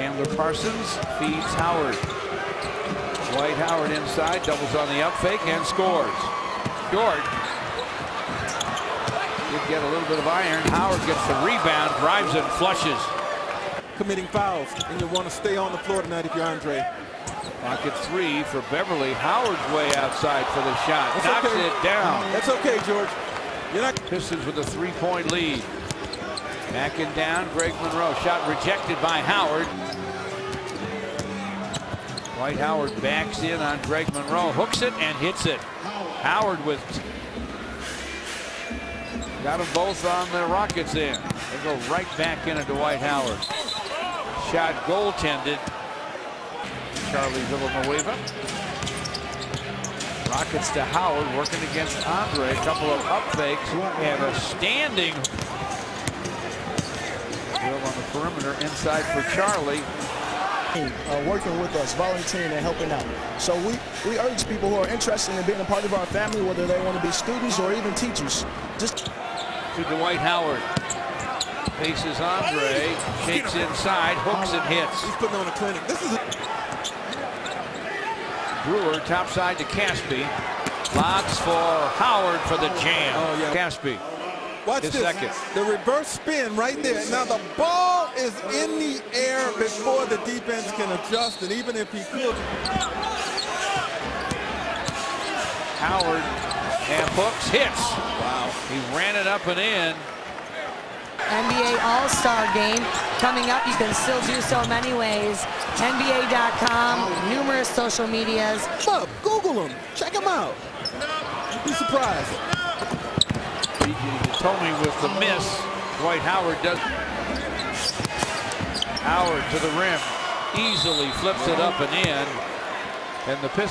Chandler Parsons feeds Howard. Dwight Howard inside, doubles on the up fake and scores. Short. Did get a little bit of iron. Howard gets the rebound, drives and flushes. Committing fouls, and you want to stay on the floor tonight if you're Andre. Pocket three for Beverley. Howard's way outside for the shot. That's Knocks okay. it down. That's okay, George. You're not. Pistons with a three-point lead. Backing down, Greg Monroe. Shot rejected by Howard. Dwight Howard backs in on Greg Monroe, hooks it and hits it. Howard with got them both on the Rockets in. They go right back into Dwight Howard. Shot goaltended. Charlie Villanueva. Rockets to Howard working against Andre. A couple of up fakes and a standing perimeter inside for Charlie. Uh, working with us, volunteering and helping out. So we, we urge people who are interested in being a part of our family, whether they want to be students or even teachers, just to Dwight Howard. Faces Andre, shakes inside, hooks and hits. He's putting on a clinic. This is. A Brewer topside to Casspi. Lobs for Howard for the jam. Oh, yeah. Casspi. Watch this. second. The reverse spin right there. Now the ball is in the air before the defense can adjust, and even if he could. Howard and hooks, hits. Wow. He ran it up and in. NBA All-Star Game coming up. You can still do so many ways. NBA.com, numerous social medias. Look, Google them. Check them out. You'd be surprised. Tomey with the miss. Dwight Howard does. Howard to the rim. Easily flips it up and in. And the Pistons.